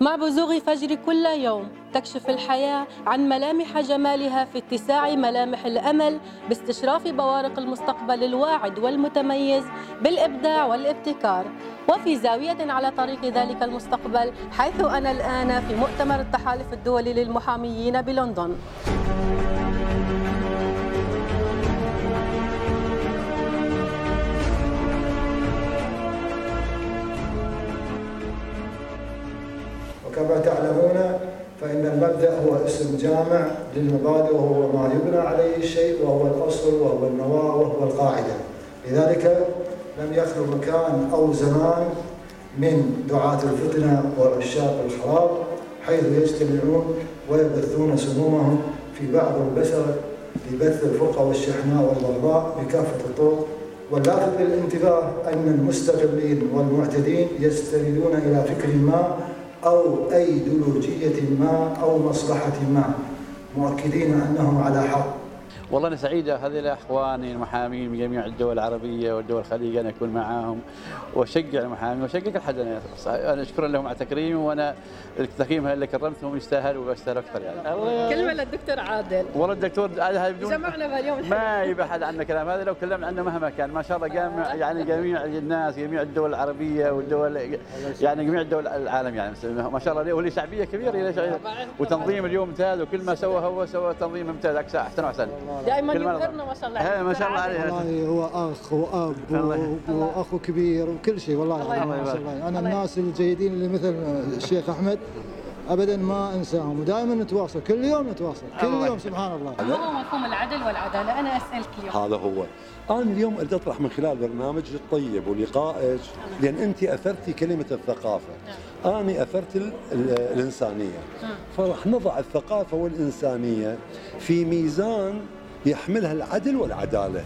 مع بزوغ فجر كل يوم تكشف الحياة عن ملامح جمالها في اتساع ملامح الأمل باستشراف بوارق المستقبل الواعد والمتميز بالإبداع والابتكار. وفي زاوية على طريق ذلك المستقبل حيث أنا الآن في مؤتمر التحالف الدولي للمحاميين بلندن. وكما تعلمون فإن المبدأ هو اسم جامع للمبادئ وهو ما يبنى عليه الشيء وهو الأصل وهو النواة وهو القاعدة. لذلك لم يخلو مكان أو زمان من دعاة الفتنة وعشاق الخراب حيث يجتمعون ويبثون سمومهم في بعض البشر لبث الفرقة والشحناء والبغضاء بكافة الطرق. واللافت للانتباه أن المستقلين والمعتدين يستندون إلى فكر ما أو أيديولوجية ما أو مصلحة ما مؤكدين أنهم على حق. والله أنا سعيد هذه اخواني المحامين من جميع الدول العربية والدول الخليج أنا أكون معاهم وأشجع المحامين وأشجع احد أنا اشكر لهم على تكريمي وأنا التكريم اللي كرمتهم يستاهلوا ويستاهلوا أكثر يعني. كلمة للدكتور عادل. والله الدكتور هذا بدون جمعنا بهاليوم ما يبحث عنا كلام هذا لو كلمنا عنه مهما كان. ما شاء الله جامع يعني جميع الناس جميع الدول العربية والدول يعني جميع الدول العالم يعني. ما شاء الله. له شعبية كبيرة له شعبية وتنظيم اليوم ممتاز وكل ما سوى هو سوى تنظيم ممتاز. أحسن وأحسن. دائما. يبهرنا ما شاء الله إيه، ما شاء الله عليه والله هو أخ وأب الله- و- وأخو كبير وكل شيء والله الله العظيم ما. شاء الله. أنا الناس الجيدين اللي مثل الشيخ أحمد ابدا ما أنساهم ودائما نتواصل كل يوم نتواصل كل الله يوم سبحان الله. هو مفهوم العدل والعدالة أنا أسألك اليوم. هذا هو. أنا اليوم أريد أطرح من خلال برنامج الطيب ولقائك لأن أنت اثرتي كلمة الثقافة. أنا أثرت ال- ال- الإنسانية. فرح نضع الثقافة والإنسانية في ميزان يحملها العدل والعدالة.